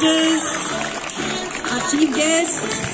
judges, our chief guests.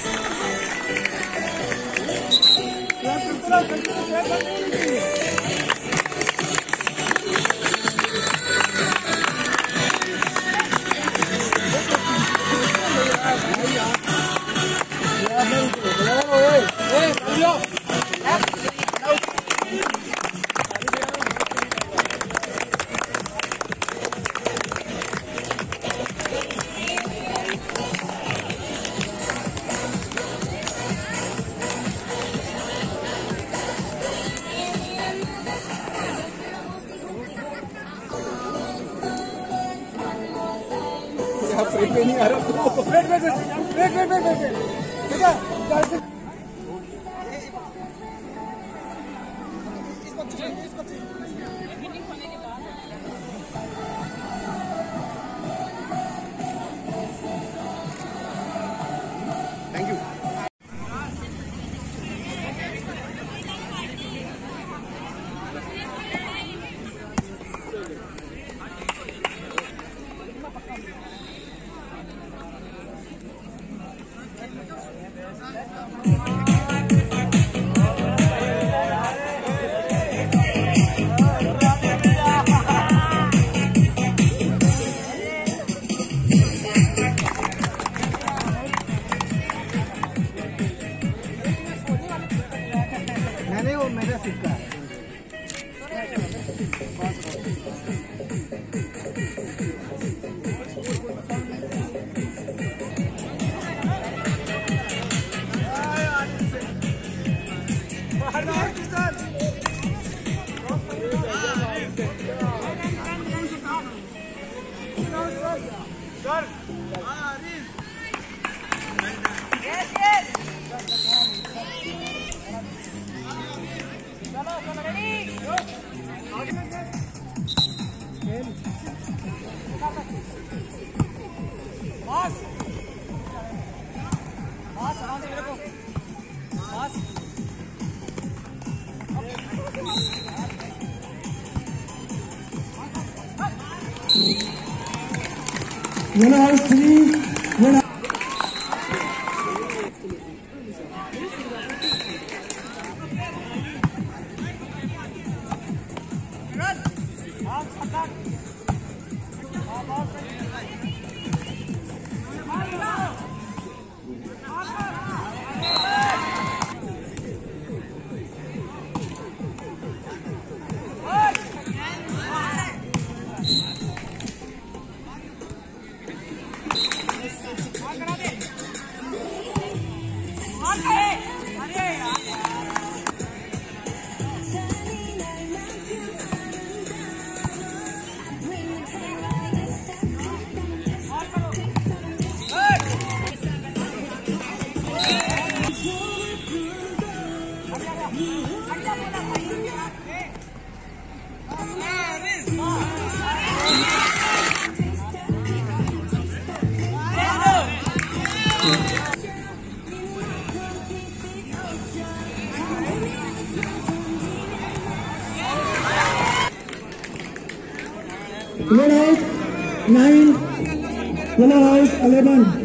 नहीं आ रहा। Wait wait wait wait wait wait ठीक है? Mm-hmm. You know one nine, eleven.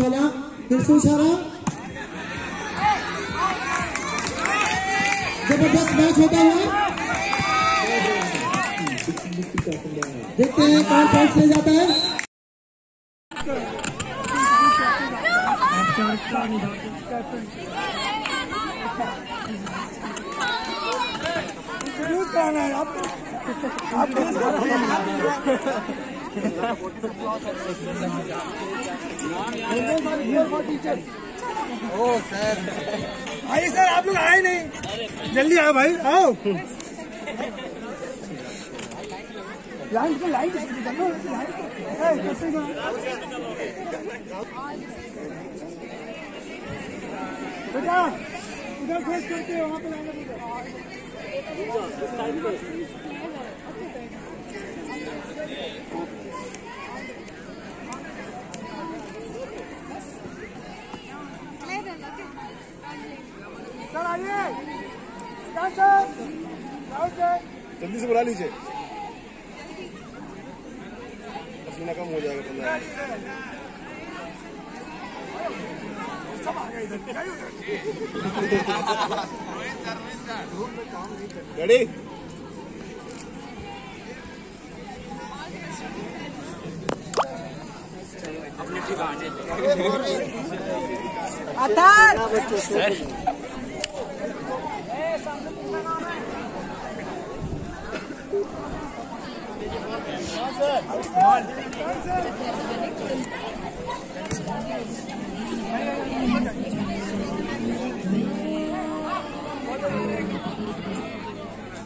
को फिर से उछाला ज़बरदस्त मैच होता हुआ देखते हैं कौन पॉइंट ले जाता है। न्यूज़ कराना आइए सर, आप लोग आए नहीं। जल्दी आओ भाई, आओ। लाइन को कैसे बेटा, उधर फेस करके वहाँ पे सर आइए जल्दी से बुला लीजिए। पसीना कम हो जाएगा पंद्रह ready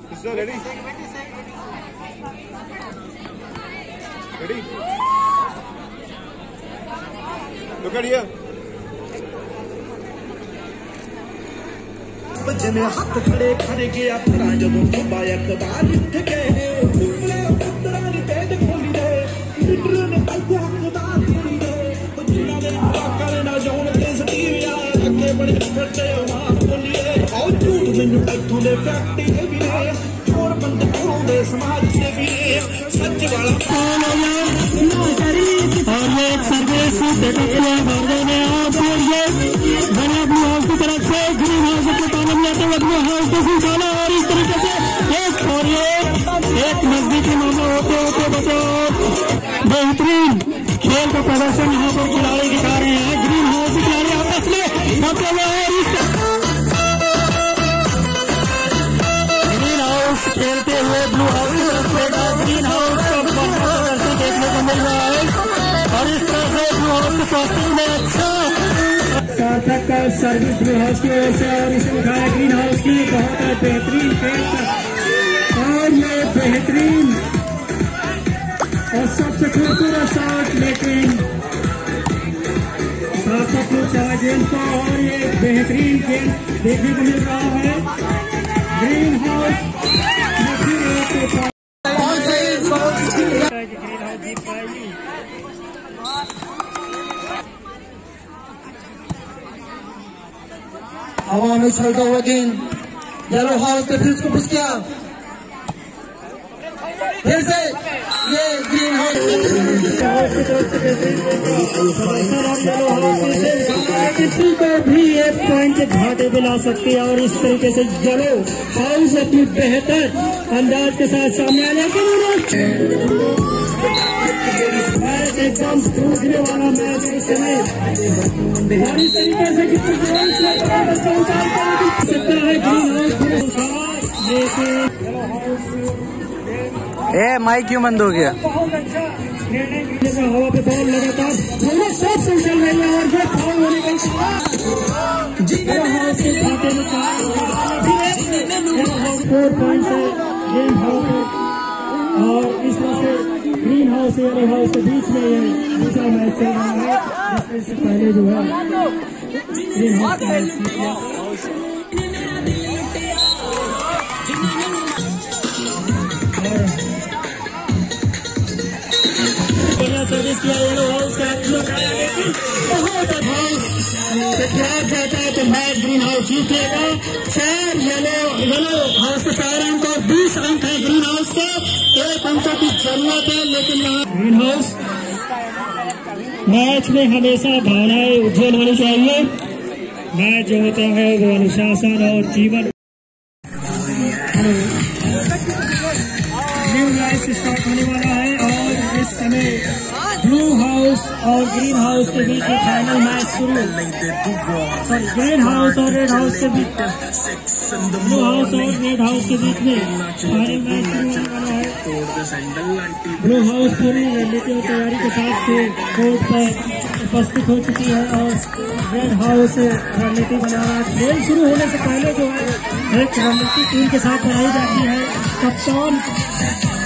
Krishna, ready? Ready? Look at here. बजने हाथ खड़े खड़े गया फिर जब खबा अखबार उठ गए ਇੱਥੋਂ ਦੇ ਫੈਕਟ ਇਹ ਵੀ ਨੇ ਚੋਰ ਬੰਦੇ ਦੇ ਸਮਾਜ ਦੇ ਵੀ ਨੇ ਸੱਚ ਵਾਲਾ और ये एक सर्विस सेटअप किया वर्दे ने और ये बने ब्लू हाउस की तरफ से ग्रीन हाउस के तालब लेते हुए ब्लू हाउस को संचाला और इस तरीके से एक और ये एक नजदीकी मामला होते होते बचाव बेहतरीन खेल का प्रदर्शन यहाँ पर खिलाड़ी दिखा रहे हैं ग्रीन हाउस के खिलाड़ी आपस में होते हुए और इस खेलते हुए ब्लू हाउस ग्रीन हाउस देखने को मिल रहा है। और इस तरह से ब्लू हाउस के स्वास्थ्य में अच्छा। सार्थक का सर्विस ब्लू हाउस की ओर से और इसे उठाया ग्रीन हाउस की। बहुत बेहतरीन खेल। और ये बेहतरीन और सबसे खूबसूरत शॉट, लेकिन सार्थक को चार गेंद को। और ये बेहतरीन खेल देखने को मिल रहा है। ग्रीन हाउस हवा में चलता हुआ गेंद येलो हाउस ने फिर उसको पुश किया। फिर से। किसी को भी एक पॉइंट के घाटे पे ला सकती है और इस तरीके से येलो हाउस अपनी बेहतर अंदाज के साथ सामने आ लेकिन मैच एकदम वाला मैच इस समय तरीके से सकता है ग्रीन हाउस लेकिन ए माइक क्यों बंद हो गया? और इस तरह से ग्रीन हाउस येलो हाउस के बीच में ये दूसरा मैच चल रहा है जिसमें से पहले जो है ग्रीन हाउस तो मैच ग्रीन हाउस जीत लेगा के ज़रूरत है, लेकिन ग्रीन हाउस मैच में हमेशा भावनाएँ उज्जवल होनी चाहिए। मैच जो होता है वो अनुशासन और जीवन न्यू मैच स्टार्ट होने वाला है और इस समय ब्लू हाउस और ग्रीन हाउस के बीच में फाइनल मैच शुरू। सॉरी ग्रीन हाउस और रेड हाउस के बीच ब्लू हाउस और रेड हाउस के बीच में फाइनल मैच शुरू होने वाला है। ब्लू हाउस पूरी रणनीति और तैयारी के साथ से कोर्ट पर उपस्थित हो चुकी है और रेड हाउस रणनीति बना रहा है। खेल शुरू होने से पहले जो है एक रणनीति टीम के साथ बनाई जाती है। कप्तान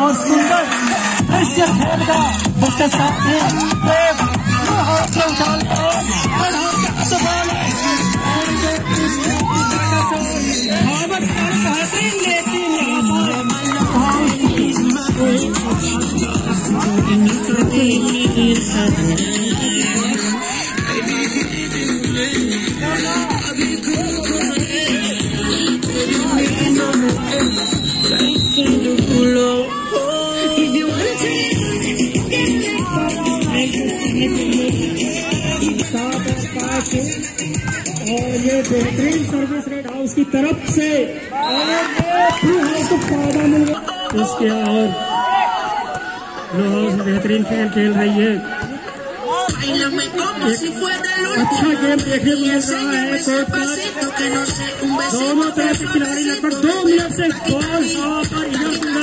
और सुंदर। दृश्य खेल का। जिसके साथ में प्रेम। हौसले उछाल और हाउस का बेहतरीन सर्विस रेड हाउस की तरफ़ से को फ़ायदा मिल गया। इसके और बेहतरीन खेल खेल रही है। अच्छा गेम देखने को मिल रहा है। दोनों तरफ़ के खिलाड़ी लगभग दो मिनट से बॉल पर से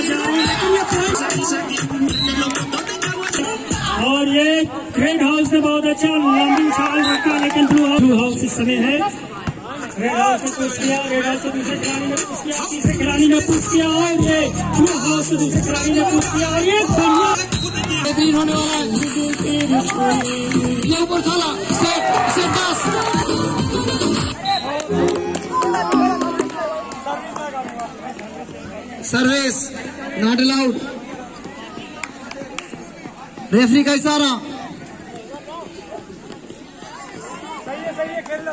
और ये रेड हाउस ने बहुत अच्छा लंबी उछाल रखा, लेकिन ब्लू हाउस इस समय है। रेड हाउस ने पुश किया रेड हाउस से दूसरे खिलाड़ी ने पुश किया तीसरे खिलाड़ी ने पुश किया और ये ब्लू हाउस से दूसरे खिलाड़ी ने पुश किया और ये बढ़िया। बेहतरीन होने वाला है। ये ऊपर खाला दस। सर्विस नॉट अलाउड रेफरी का इशारा।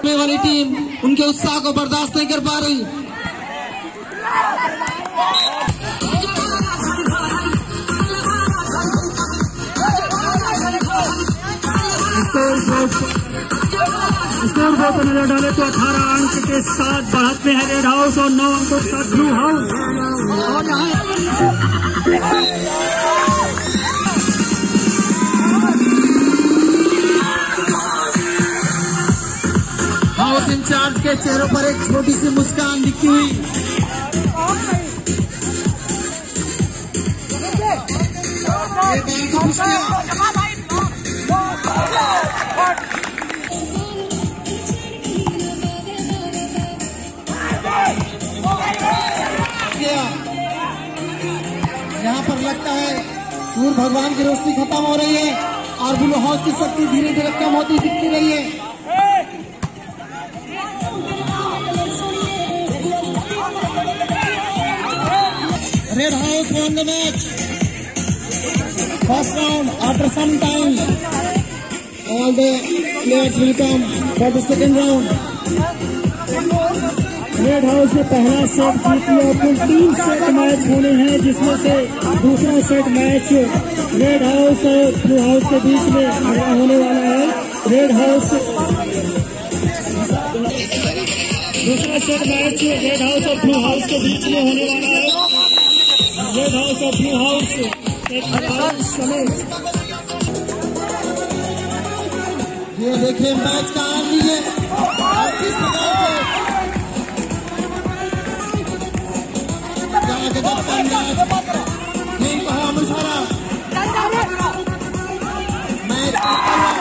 वाली टीम उनके उत्साह को बर्दाश्त नहीं कर पा रही। स्कोर बोर्ड पर नज़र डाले तो 18 अंक के साथ बढ़त में है रेड हाउस और 9 अंकों के साथ ब्लू हाउस और यहाँ हाउस इंचार्ज के चेहरों पर एक छोटी सी मुस्कान दिखी हुई। यहाँ पर लगता है सूर्य भगवान की रोशनी खत्म हो रही है और ब्लू हाउस की शक्ति धीरे धीरे कम होती दिखती रही है Red House won the match. First round, after some time. All the players will come for the second round. Red house ने पहला सेट जीत लिया कुल तीन सेट मैच होने हैं, जिसमें से दूसरा सेट मैच रेड हाउस और ब्लू हाउस के बीच में होने वाला है रेड हाउस दूसरा सेट मैच रेड हाउस और ब्लू हाउस के बीच में होने वाला है ये देखिए मैच का आनंद लीजिए। और किस प्रकार से गजब का अंदाज गेंद को हवा में उछाला। मैच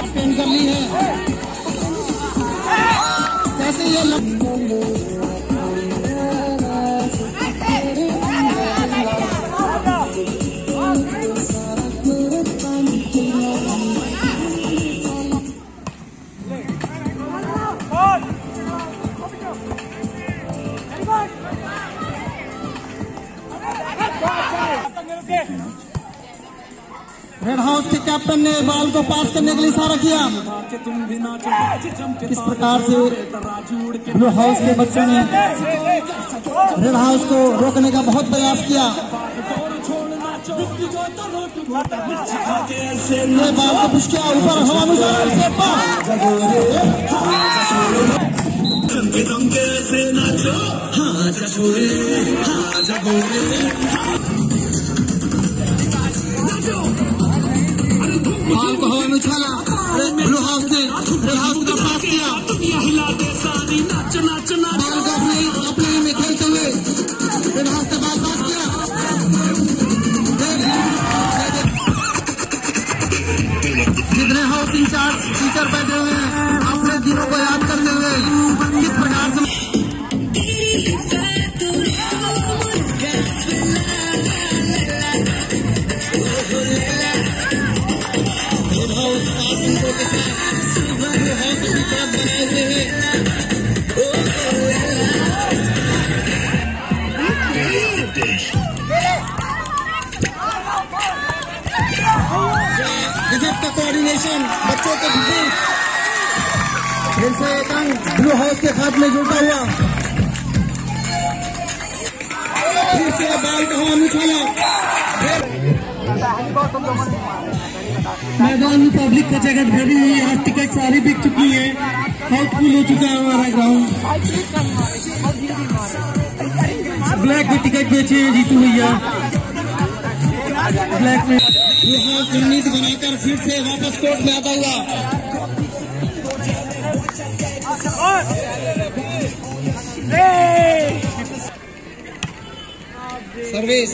स्पेन कर ली है। कैसे ये लग... रेड हाउस के कैप्टन ने बॉल को पास करने के लिए इशारा किया किस प्रकार से ब्लू हाउस के बच्चों ने रेड हाउस को रोकने का बहुत प्रयास किया बॉल को किया ऊपर हवा में उछाला, इसे पार। बॉल को हवा में उछाला ब्लू हाउस ने रेड हाउस का पास किया। बॉल को अपने अपने में खेलते हुए। रेड हाउस ने बॉल पास किया जितने हाउस इंचार्ज टीचर बैठे हुए बच्चों के फिर से एक अंक ब्लू हाउस के खाते में जुड़ता हुआ। फिर से बॉल हवा उछाला मैदान में पब्लिक का जगह भरी हुई है टिकट सारी बिक चुकी है। हाउसफुल हो चुका है हमारा ग्राउंड ब्लैक में टिकट बेचे हैं जीतू भैया। ब्लैक में यहाँ रणनीति बनाकर फिर से वापस कोर्ट में आता हुआ। सर्विस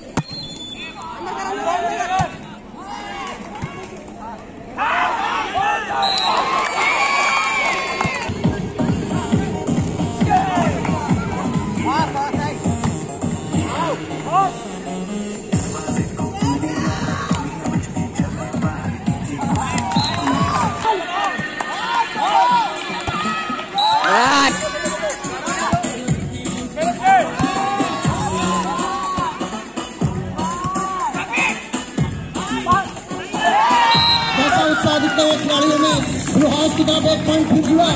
किताब एक पॉइंट फूट हुआ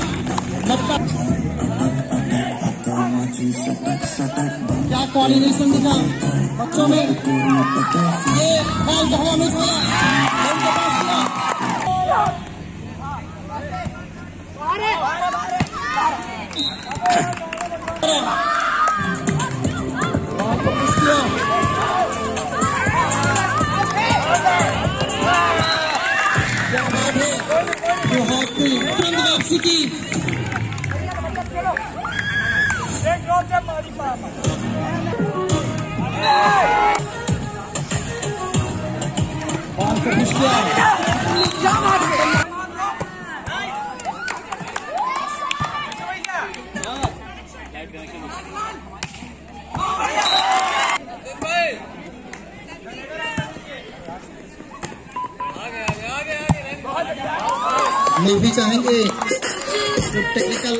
क्या कोऑर्डिनेशन दिखा बच्चों में ये बॉल बहुत मिस हुआ Thank you. को पास किया ब्लू हाउस ने तुरंत वापसी की और कोशिश किया माफ़ी चाहेंगे जो टेक्निकल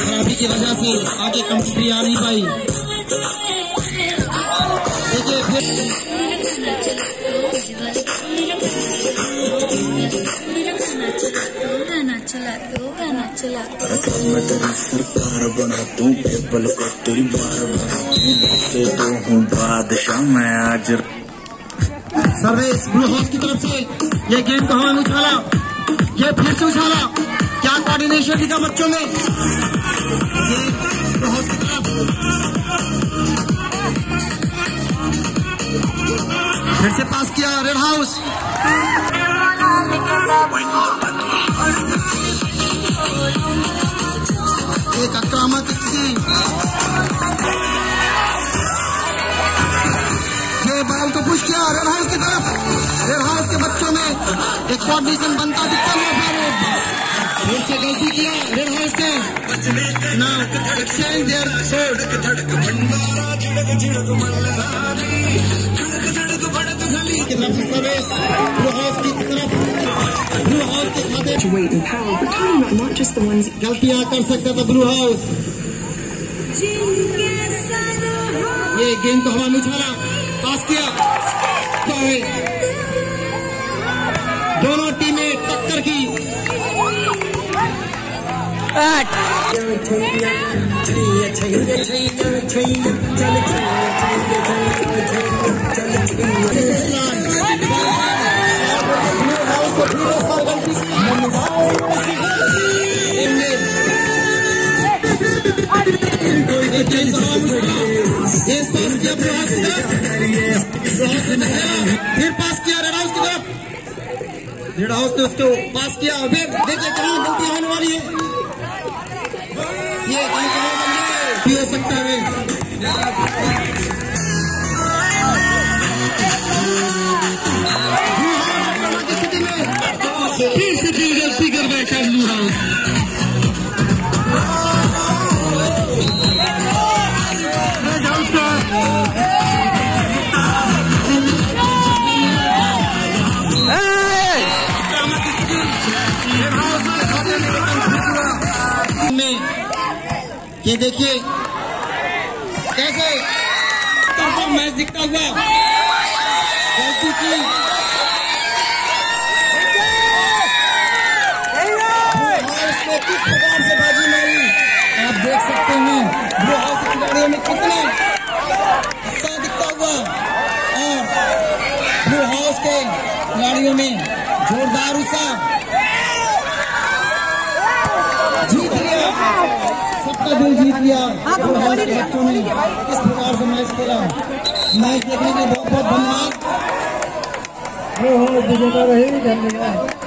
खराबी की वजह से आगे कंप्यूटर आ नहीं पाई। फिर सरकार बना दूँ टेबल को तेरी बार बना हूँ बादशाह मैं आज सर्वेश ब्लू हाउस की तरफ़ से ये गेम को हवा उछाला ये फिर से उछाला। क्या कोऑर्डिनेशन दिखा बच्चों में ये तरफ़ फिर से पास किया रेड हाउस एक आक्रामक ये बॉल को पुश किया रेड हाउस की तरफ़। एक कोऑर्डिनेशन बनता दिखता हुआ फारूक फिर से गलती किया रेड हाउस के नाउ एक्सचेंज देयर से गलतियाँ कर सकता था ब्लू हाउस ये गेंद को हवा में उछाला पास किया। बाउंड्री। फिर पास किया रेड हाउस तरफ़ रेड हाउस उसको पास किया फिर देखिए कहाँ गलती होने वाली है ये कहीं कहाँ बंदी भी हो सकता है देखिए। कैसे? मैच दिखता हुआ। गलती की किस प्रकार से बाजी मारी आप देख सकते हैं ब्लू हाउस खिलाड़ियों में कितना उत्साह दिखता हुआ। और ब्लू हाउस के खिलाड़ियों में जोरदार उत्साह जीत लिया सबका दिल जीत लिया हाउस के बच्चों ने इस प्रकार से मैच खेला। मैच देखने के लिए बहुत बहुत धन्यवाद विजेता रही धन्यवाद।